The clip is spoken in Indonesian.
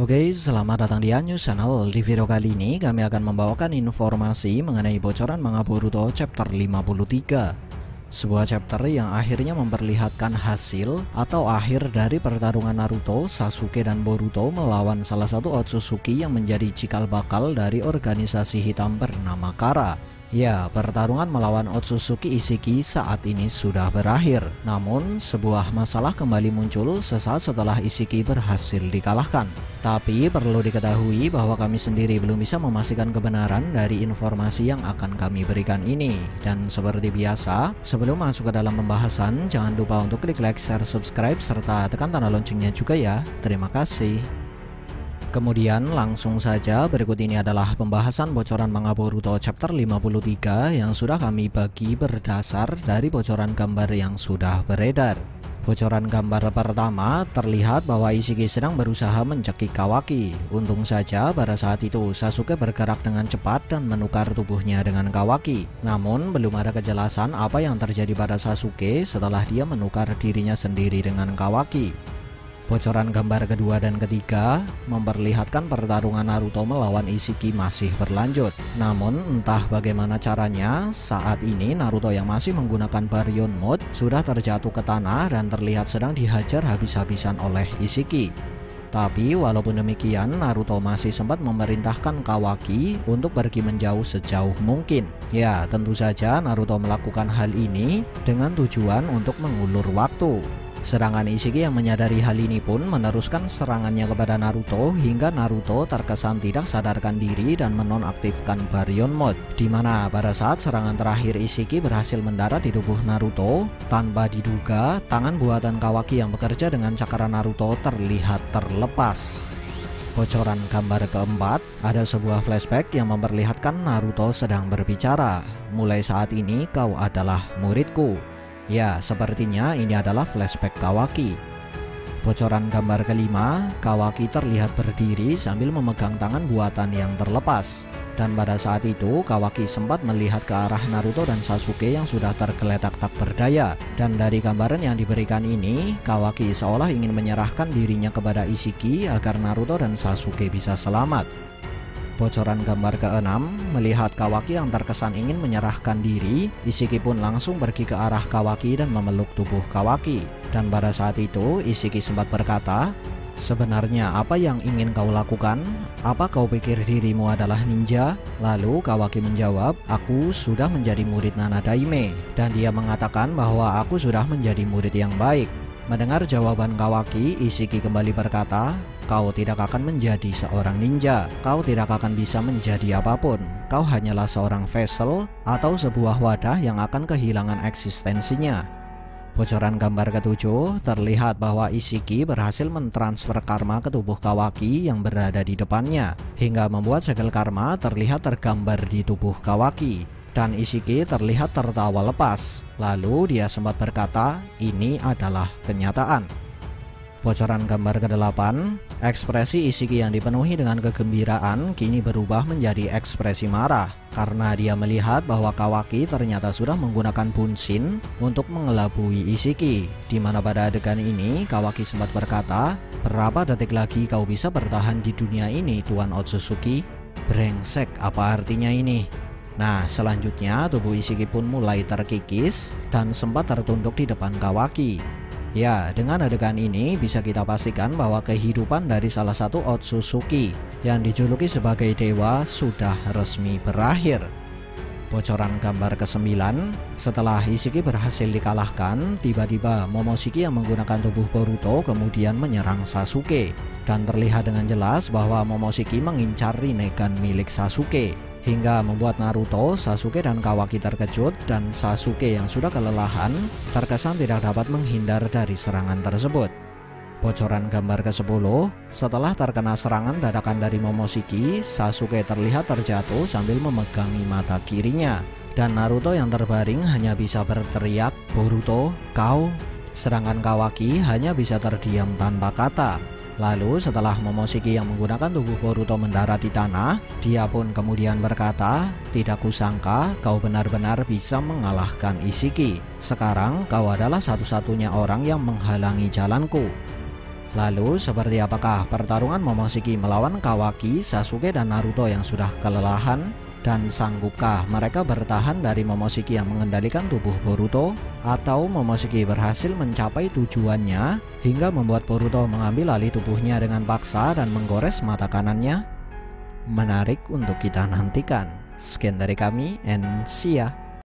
Oke, selamat datang di News Channel. Di video kali ini kami akan membawakan informasi mengenai bocoran manga Boruto chapter 53. Sebuah chapter yang akhirnya memperlihatkan hasil atau akhir dari pertarungan Naruto, Sasuke dan Boruto melawan salah satu Otsutsuki yang menjadi cikal bakal dari organisasi hitam bernama Kara. Ya, pertarungan melawan Otsutsuki Isiki saat ini sudah berakhir. Namun, sebuah masalah kembali muncul sesaat setelah Isiki berhasil dikalahkan. Tapi perlu diketahui bahwa kami sendiri belum bisa memastikan kebenaran dari informasi yang akan kami berikan ini. Dan seperti biasa, sebelum masuk ke dalam pembahasan, jangan lupa untuk klik like, share, subscribe, serta tekan tanda loncengnya juga ya. Terima kasih. Kemudian langsung saja berikut ini adalah pembahasan bocoran manga Boruto chapter 53 yang sudah kami bagi berdasar dari bocoran gambar yang sudah beredar. Bocoran gambar pertama terlihat bahwa Ishiki sedang berusaha mencekik Kawaki. Untung saja pada saat itu Sasuke bergerak dengan cepat dan menukar tubuhnya dengan Kawaki. Namun belum ada kejelasan apa yang terjadi pada Sasuke setelah dia menukar dirinya sendiri dengan Kawaki. Bocoran gambar kedua dan ketiga memperlihatkan pertarungan Naruto melawan Ishiki masih berlanjut. Namun entah bagaimana caranya, saat ini Naruto yang masih menggunakan Baryon Mode sudah terjatuh ke tanah dan terlihat sedang dihajar habis-habisan oleh Ishiki. Tapi walaupun demikian Naruto masih sempat memerintahkan Kawaki untuk pergi menjauh sejauh mungkin. Ya tentu saja Naruto melakukan hal ini dengan tujuan untuk mengulur waktu. Serangan Ishiki yang menyadari hal ini pun meneruskan serangannya kepada Naruto hingga Naruto terkesan tidak sadarkan diri dan menonaktifkan Baryon Mode di mana pada saat serangan terakhir Ishiki berhasil mendarat di tubuh Naruto tanpa diduga tangan buatan Kawaki yang bekerja dengan cakra Naruto terlihat terlepas. Bocoran gambar keempat, ada sebuah flashback yang memperlihatkan Naruto sedang berbicara. Mulai saat ini kau adalah muridku. Ya, sepertinya ini adalah flashback Kawaki. Bocoran gambar kelima, Kawaki terlihat berdiri sambil memegang tangan buatan yang terlepas. Dan pada saat itu, Kawaki sempat melihat ke arah Naruto dan Sasuke yang sudah tergeletak tak berdaya. Dan dari gambaran yang diberikan ini, Kawaki seolah ingin menyerahkan dirinya kepada Ishiki agar Naruto dan Sasuke bisa selamat. Bocoran gambar ke-6 melihat Kawaki yang terkesan ingin menyerahkan diri, Isiki pun langsung pergi ke arah Kawaki dan memeluk tubuh Kawaki. Dan pada saat itu Isiki sempat berkata, Sebenarnya apa yang ingin kau lakukan? Apa kau pikir dirimu adalah ninja? Lalu Kawaki menjawab, aku sudah menjadi murid Nana Daime. Dan dia mengatakan bahwa aku sudah menjadi murid yang baik. Mendengar jawaban Kawaki, Isiki kembali berkata, Kau tidak akan menjadi seorang ninja. Kau tidak akan bisa menjadi apa pun. Kau hanyalah seorang vessel atau sebuah wadah yang akan kehilangan eksistensinya. Bocoran gambar ketujuh terlihat bahwa Ishiki berhasil mentransfer karma ke tubuh Kawaki yang berada di depannya hingga membuat segel karma terlihat tergambar di tubuh Kawaki dan Ishiki terlihat tertawa lepas. Lalu dia sempat berkata, "Ini adalah kenyataan." Bocoran gambar ke-8, ekspresi Ishiki yang dipenuhi dengan kegembiraan kini berubah menjadi ekspresi marah karena dia melihat bahwa Kawaki ternyata sudah menggunakan Bunshin untuk mengelabui Ishiki. Di mana pada adegan ini Kawaki sempat berkata, "Berapa detik lagi kau bisa bertahan di dunia ini, Tuan Otsutsuki?" Brengsek, apa artinya ini? Nah, selanjutnya tubuh Ishiki pun mulai terkikis dan sempat tertunduk di depan Kawaki. Ya, dengan adegan ini bisa kita pastikan bahwa kehidupan dari salah satu Otsutsuki yang dijuluki sebagai dewa sudah resmi berakhir. Bocoran gambar ke-9, setelah Ishiki berhasil dikalahkan, tiba-tiba Momoshiki yang menggunakan tubuh Boruto kemudian menyerang Sasuke. Dan terlihat dengan jelas bahwa Momoshiki mengincar Rinnegan milik Sasuke hingga membuat Naruto, Sasuke dan Kawaki terkejut dan Sasuke yang sudah kelelahan terkesan tidak dapat menghindar dari serangan tersebut. Bocoran gambar ke-10, setelah terkena serangan dadakan dari Momoshiki, Sasuke terlihat terjatuh sambil memegangi mata kirinya. Dan Naruto yang terbaring hanya bisa berteriak, Boruto, kau? Serangan Kawaki hanya bisa terdiam tanpa kata. Lalu setelah Momoshiki yang menggunakan tubuh Boruto mendarat di tanah, dia pun kemudian berkata, Tidak kusangka kau benar-benar bisa mengalahkan Ishiki. Sekarang kau adalah satu-satunya orang yang menghalangi jalanku. Lalu seperti apakah pertarungan Momoshiki melawan Kawaki, Sasuke dan Naruto yang sudah kelelahan? Dan sanggupkah mereka bertahan dari Momoshiki yang mengendalikan tubuh Boruto? Atau Momoshiki berhasil mencapai tujuannya hingga membuat Boruto mengambil alih tubuhnya dengan paksa dan menggores mata kanannya? Menarik untuk kita nantikan. Sekian dari kami and see ya.